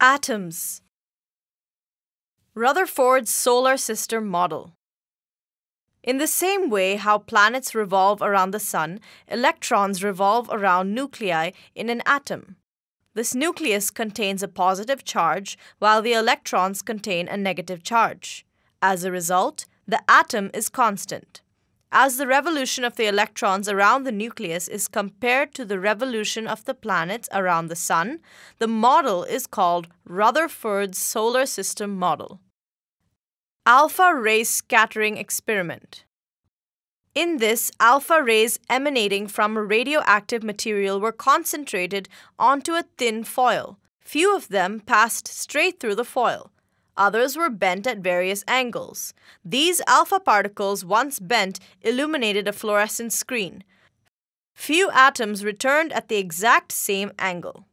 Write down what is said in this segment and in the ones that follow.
Atoms Rutherford's Solar System Model In the same way how planets revolve around the Sun, electrons revolve around nuclei in an atom. This nucleus contains a positive charge, while the electrons contain a negative charge. As a result, the atom is constant. As the revolution of the electrons around the nucleus is compared to the revolution of the planets around the Sun, the model is called Rutherford's Solar System Model. Alpha ray scattering experiment. In this, alpha rays emanating from a radioactive material were concentrated onto a thin foil. Few of them passed straight through the foil. Others were bent at various angles. These alpha particles, once bent, illuminated a fluorescent screen. Few atoms returned at the exact same angle.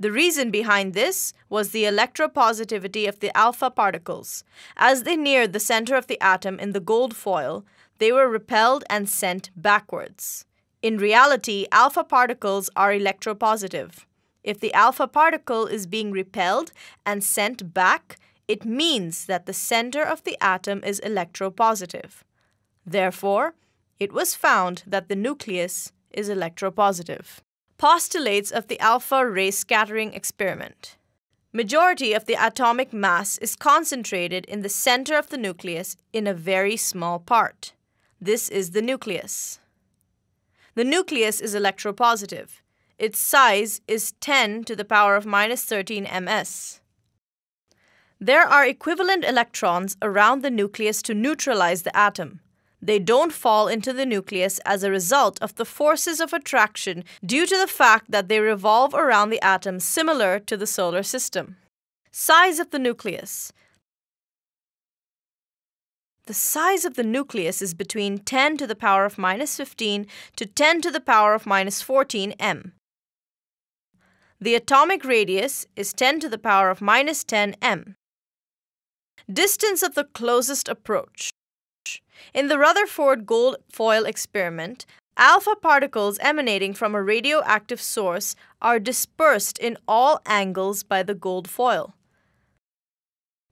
The reason behind this was the electropositivity of the alpha particles. As they neared the center of the atom in the gold foil, they were repelled and sent backwards. In reality, alpha particles are electropositive. If the alpha particle is being repelled and sent back, it means that the center of the atom is electropositive. Therefore, it was found that the nucleus is electropositive. Postulates of the alpha ray scattering experiment. Majority of the atomic mass is concentrated in the center of the nucleus in a very small part. This is the nucleus. The nucleus is electropositive. Its size is 10 to the power of minus 13 ms. There are equivalent electrons around the nucleus to neutralize the atom. They don't fall into the nucleus as a result of the forces of attraction due to the fact that they revolve around the atom similar to the solar system. Size of the nucleus. The size of the nucleus is between 10 to the power of minus 15 to 10 to the power of minus 14 m. The atomic radius is 10 to the power of minus 10 m. Distance of the closest approach. In the Rutherford gold foil experiment, alpha particles emanating from a radioactive source are dispersed in all angles by the gold foil.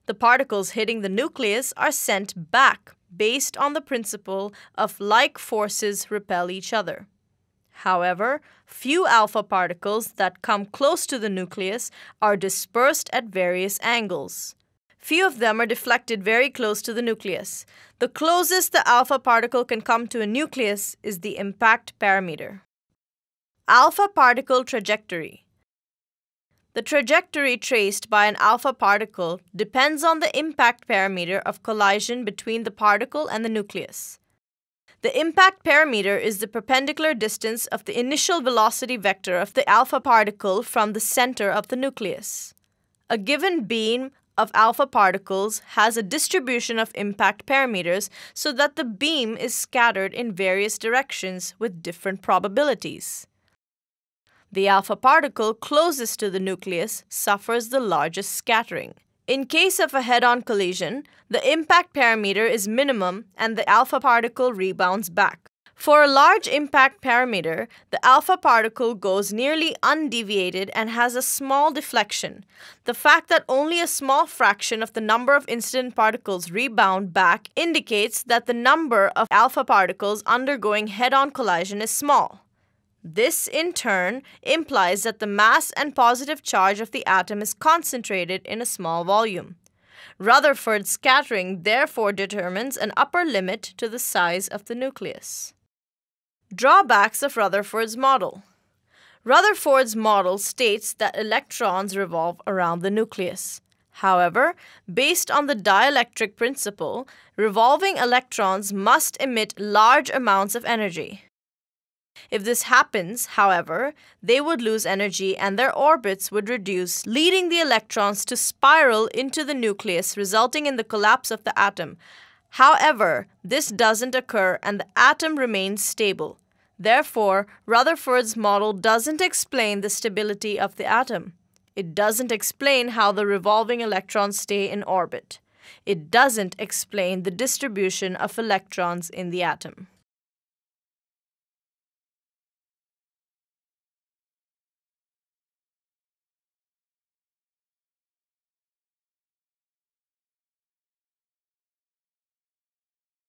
The particles hitting the nucleus are sent back based on the principle of like forces repel each other. However, few alpha particles that come close to the nucleus are dispersed at various angles. Few of them are deflected very close to the nucleus. The closest the alpha particle can come to a nucleus is the impact parameter. Alpha particle trajectory. The trajectory traced by an alpha particle depends on the impact parameter of collision between the particle and the nucleus. The impact parameter is the perpendicular distance of the initial velocity vector of the alpha particle from the center of the nucleus. A given beam of alpha particles has a distribution of impact parameters so that the beam is scattered in various directions with different probabilities. The alpha particle closest to the nucleus suffers the largest scattering. In case of a head-on collision, the impact parameter is minimum and the alpha particle rebounds back. For a large impact parameter, the alpha particle goes nearly undeviated and has a small deflection. The fact that only a small fraction of the number of incident particles rebound back indicates that the number of alpha particles undergoing head-on collision is small. This, in turn, implies that the mass and positive charge of the atom is concentrated in a small volume. Rutherford scattering therefore determines an upper limit to the size of the nucleus. Drawbacks of Rutherford's model. Rutherford's model states that electrons revolve around the nucleus. However, based on the dielectric principle, revolving electrons must emit large amounts of energy. If this happens, however, they would lose energy and their orbits would reduce, leading the electrons to spiral into the nucleus, resulting in the collapse of the atom. However, this doesn't occur and the atom remains stable. Therefore, Rutherford's model doesn't explain the stability of the atom. It doesn't explain how the revolving electrons stay in orbit. It doesn't explain the distribution of electrons in the atom.